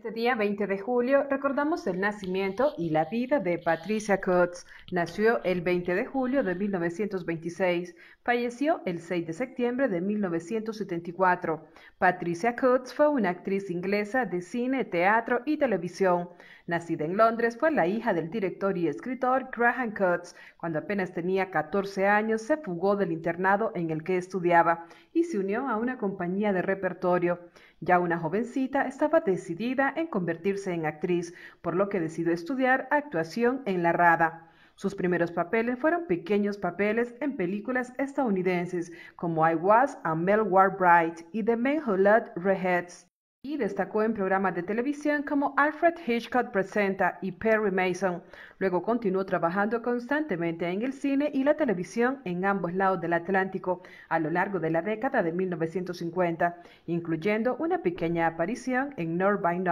Este día 20 de julio recordamos el nacimiento y la vida de Patricia Coates. Nació el 20 de julio de 1926, falleció el 6 de septiembre de 1974. Patricia Coates fue una actriz inglesa de cine, teatro y televisión. Nacida en Londres, fue la hija del director y escritor Graham Coates. Cuando apenas tenía 14 años, se fugó del internado en el que estudiaba y se unió a una compañía de repertorio. Ya una jovencita estaba decidida en convertirse en actriz, por lo que decidió estudiar actuación en la RADA. Sus primeros papeles fueron pequeños papeles en películas estadounidenses como I Was a Mel Bright y The Men Who Loved Redheads y destacó en programas de televisión como Alfred Hitchcock Presenta y Perry Mason. Luego continuó trabajando constantemente en el cine y la televisión en ambos lados del Atlántico a lo largo de la década de 1950, incluyendo una pequeña aparición en North by.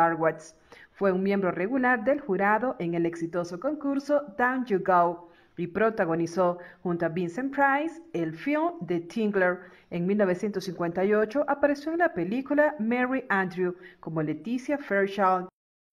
Fue un miembro regular del jurado en el exitoso concurso Down You Go y protagonizó junto a Vincent Price el film The Tingler. En 1958 apareció en la película Mary Andrew como Leticia Fairchild.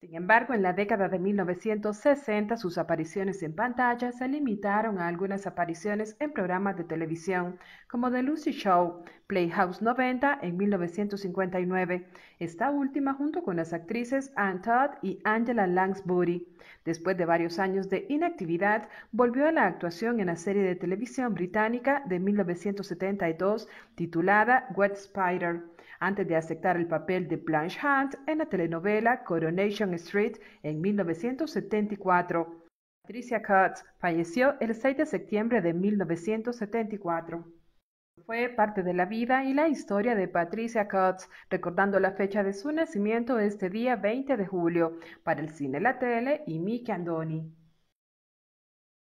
Sin embargo, en la década de 1960 sus apariciones en pantalla se limitaron a algunas apariciones en programas de televisión, como The Lucy Show, Playhouse 90 en 1959, esta última junto con las actrices Anne Todd y Angela Lansbury. Después de varios años de inactividad, volvió a la actuación en la serie de televisión británica de 1972 titulada Wet Spider antes de aceptar el papel de Blanche Hunt en la telenovela Coronation Street en 1974. Patricia Cutts falleció el 6 de septiembre de 1974. Fue parte de la vida y la historia de Patricia Cutts, recordando la fecha de su nacimiento este día 20 de julio para el cine, la tele y Mickey Andoni.